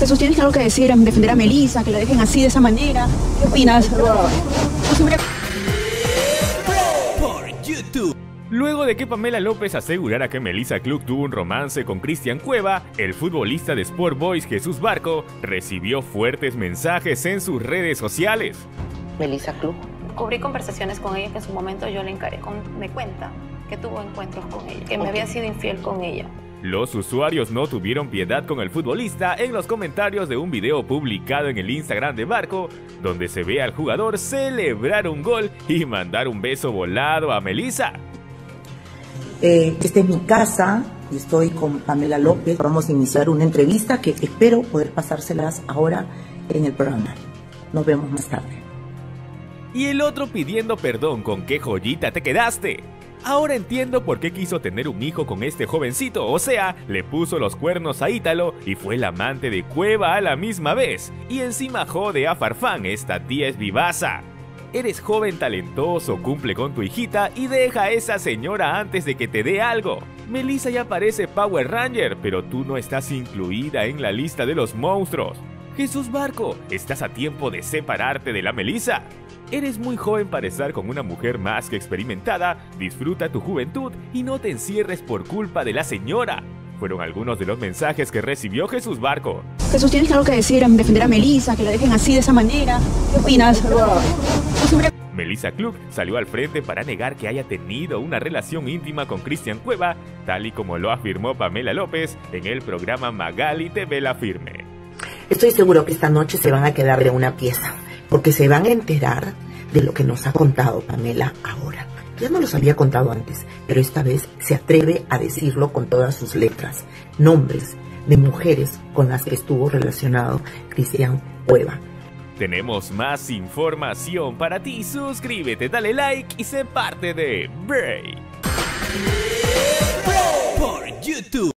Jesús, ¿tienes algo que decir en defender a Melissa, que la dejen así de esa manera? ¿Qué opinas? Luego de que Pamela López asegurara que Melissa Klug tuvo un romance con Cristian Cueva, el futbolista de Sport Boys Jesús Barco recibió fuertes mensajes en sus redes sociales. Melissa Klug. Cubrí conversaciones con ella que en su momento yo le encaré con, me cuenta que tuvo encuentros con ella, que me había sido infiel con ella. Los usuarios no tuvieron piedad con el futbolista en los comentarios de un video publicado en el Instagram de Barco, donde se ve al jugador celebrar un gol y mandar un beso volado a Melissa. Eh, esta es mi casa y estoy con Pamela López. Vamos a iniciar una entrevista que espero poder pasárselas ahora en el programa. Nos vemos más tarde. Y el otro pidiendo perdón con qué joyita te quedaste. Ahora entiendo por qué quiso tener un hijo con este jovencito, o sea, le puso los cuernos a Ítalo y fue el amante de Cueva a la misma vez. Y encima jode a Farfán, esta tía es vivaza. Eres joven talentoso, cumple con tu hijita y deja a esa señora antes de que te dé algo. Melissa ya parece Power Ranger, pero tú no estás incluida en la lista de los monstruos. Jesús Barco, estás a tiempo de separarte de la Melissa. Eres muy joven para estar con una mujer más que experimentada, disfruta tu juventud y no te encierres por culpa de la señora. Fueron algunos de los mensajes que recibió Jesús Barco. Jesús, ¿tienes algo que decir en defender a Melissa, que la dejen así de esa manera? ¿Qué opinas? Melissa Klug salió al frente para negar que haya tenido una relación íntima con Cristian Cueva, tal y como lo afirmó Pamela López en el programa Magali TV La Firme. Estoy seguro que esta noche se van a quedar de una pieza, porque se van a enterar de lo que nos ha contado Pamela ahora. Ya no los había contado antes, pero esta vez se atreve a decirlo con todas sus letras, nombres de mujeres con las que estuvo relacionado Cristian Cueva. Tenemos más información para ti. Suscríbete, dale like y sé parte de Break. Por YouTube.